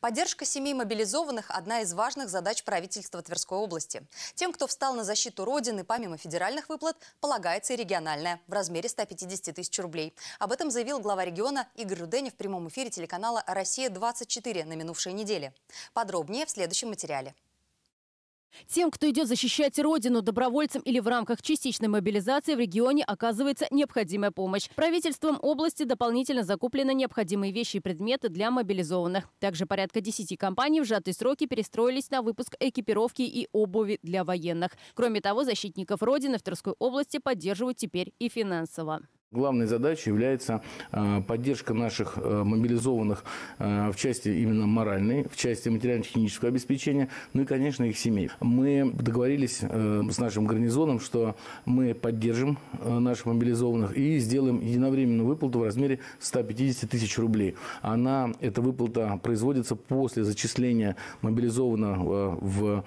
Поддержка семей мобилизованных – одна из важных задач правительства Тверской области. Тем, кто встал на защиту Родины, помимо федеральных выплат, полагается и региональная в размере 150 тысяч рублей. Об этом заявил глава региона Игорь Руденев в прямом эфире телеканала «Россия-24» на минувшей неделе. Подробнее в следующем материале. Тем, кто идет защищать родину добровольцам или в рамках частичной мобилизации в регионе оказывается необходимая помощь. Правительством области дополнительно закуплены необходимые вещи и предметы для мобилизованных. Также порядка 10 компаний в сжатые сроки перестроились на выпуск экипировки и обуви для военных. Кроме того, защитников родины в Тверской области поддерживают теперь и финансово. Главной задачей является а, поддержка наших а, мобилизованных а, в части именно моральной, в части материально-технического обеспечения, ну и, конечно, их семей. Мы договорились с нашим гарнизоном, что мы поддержим наших мобилизованных и сделаем единовременную выплату в размере 150 тысяч рублей. Она, эта выплата производится после зачисления мобилизованного в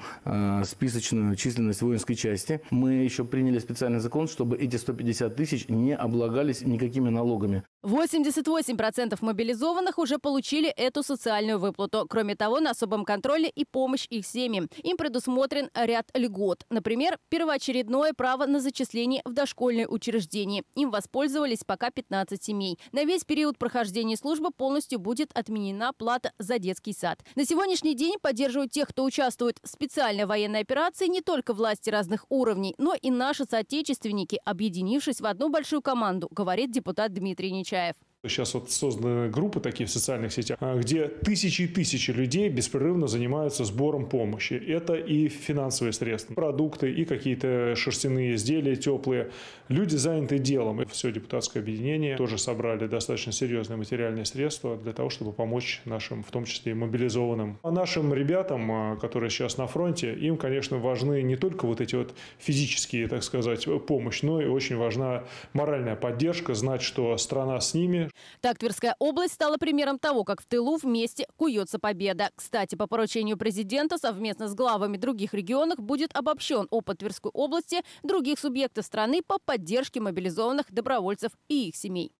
списочную численность воинской части. Мы еще приняли специальный закон, чтобы эти 150 тысяч не облагались облагались никакими налогами. 88% мобилизованных уже получили эту социальную выплату. Кроме того, на особом контроле и помощь их семьям. Им предусмотрен ряд льгот. Например, первоочередное право на зачисление в дошкольное учреждение. Им воспользовались пока 15 семей. На весь период прохождения службы полностью будет отменена плата за детский сад. На сегодняшний день поддерживают тех, кто участвует в специальной военной операции не только власти разных уровней, но и наши соотечественники, объединившись в одну большую команду, говорит депутат Дмитрий Нечаев. Сейчас вот созданы группы такие в социальных сетях, а, где тысячи и тысячи людей беспрерывно занимаются сбором помощи. Это и финансовые средства, продукты, и какие-то шерстяные изделия теплые. Люди заняты делом. И все депутатское объединение тоже собрали достаточно серьезные материальные средства для того, чтобы помочь нашим, в том числе и мобилизованным. А нашим ребятам, а, которые сейчас на фронте, им, конечно, важны не только вот эти вот физические, так сказать, помощь, но и очень важна моральная поддержка, знать, что страна с ними, так Тверская область стала примером того, как в тылу вместе куется победа. Кстати, по поручению президента совместно с главами других регионов будет обобщен опыт Тверской области других субъектов страны по поддержке мобилизованных добровольцев и их семей.